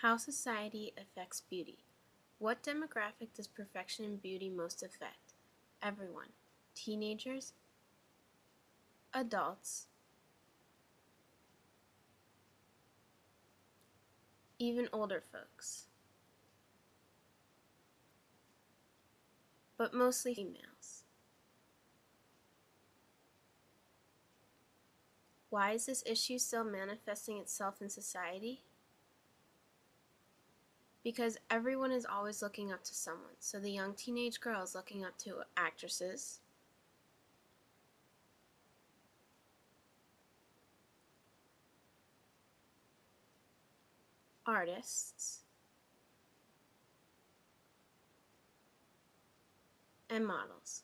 How society affects beauty. What demographic does perfection and beauty most affect? Everyone. Teenagers, adults, even older folks. But mostly females. Why is this issue still manifesting itself in society? Because everyone is always looking up to someone. So the young teenage girl is looking up to actresses, artists, and models.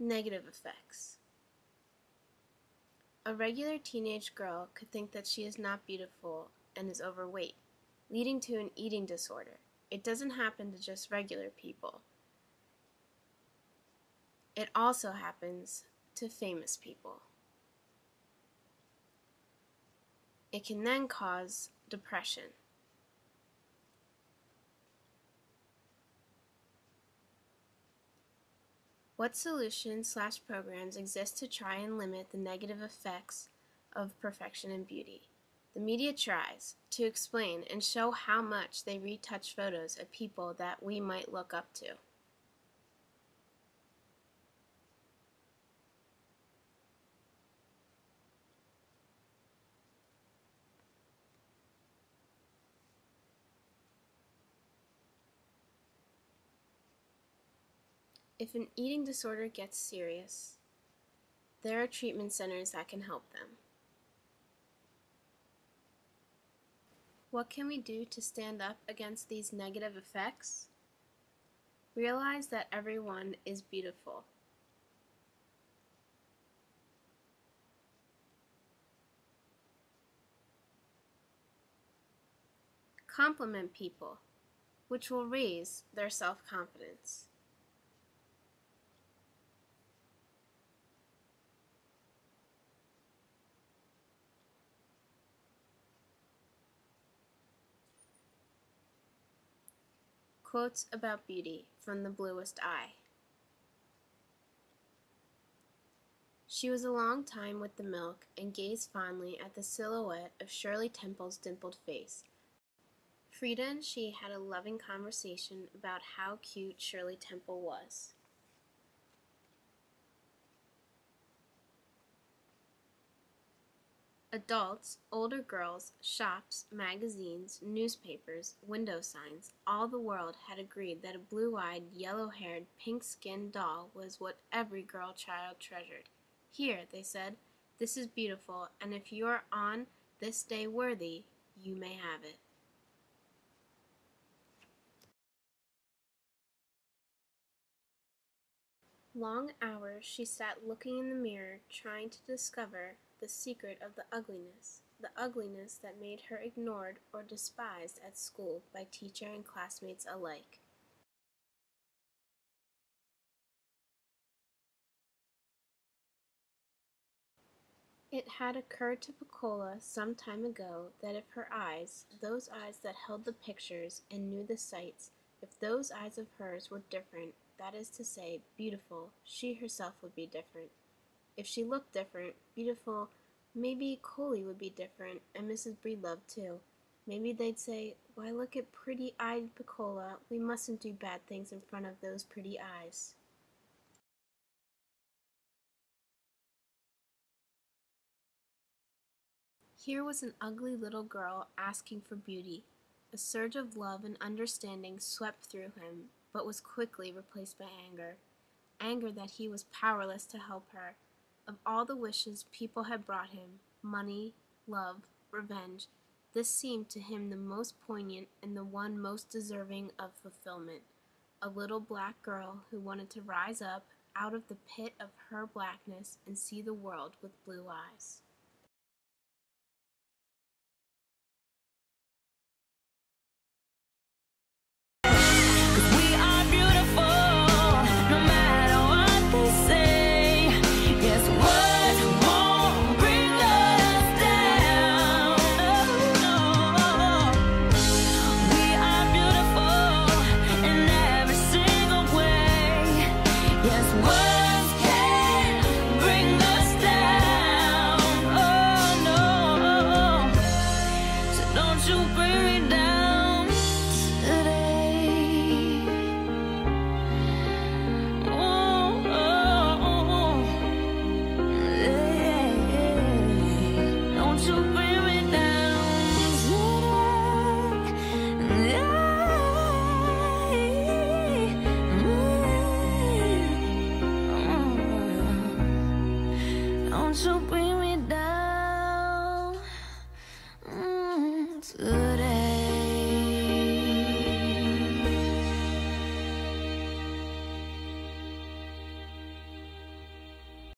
Negative effects. A regular teenage girl could think that she is not beautiful and is overweight, leading to an eating disorder. It doesn't happen to just regular people. It also happens to famous people. It can then cause depression. What solutions slash programs exist to try and limit the negative effects of perfection and beauty? The media tries to explain and show how much they retouch photos of people that we might look up to. If an eating disorder gets serious, there are treatment centers that can help them. What can we do to stand up against these negative effects? Realize that everyone is beautiful. Compliment people, which will raise their self confidence. Quotes about beauty from the bluest eye. She was a long time with the milk and gazed fondly at the silhouette of Shirley Temple's dimpled face. Frieda and she had a loving conversation about how cute Shirley Temple was. Adults, older girls, shops, magazines, newspapers, window signs, all the world had agreed that a blue eyed, yellow haired, pink skinned doll was what every girl child treasured. Here, they said, this is beautiful, and if you are on this day worthy, you may have it. Long hours she sat looking in the mirror, trying to discover the secret of the ugliness, the ugliness that made her ignored or despised at school by teacher and classmates alike. It had occurred to Pecola some time ago that if her eyes, those eyes that held the pictures and knew the sights, if those eyes of hers were different, that is to say, beautiful, she herself would be different. If she looked different, beautiful, maybe Coley would be different, and Mrs. Breedlove too. Maybe they'd say, Why, look at pretty eyed Pecola. We mustn't do bad things in front of those pretty eyes. Here was an ugly little girl asking for beauty. A surge of love and understanding swept through him, but was quickly replaced by anger. Anger that he was powerless to help her, of all the wishes people had brought him money, love, revenge this seemed to him the most poignant and the one most deserving of fulfillment. A little black girl who wanted to rise up out of the pit of her blackness and see the world with blue eyes.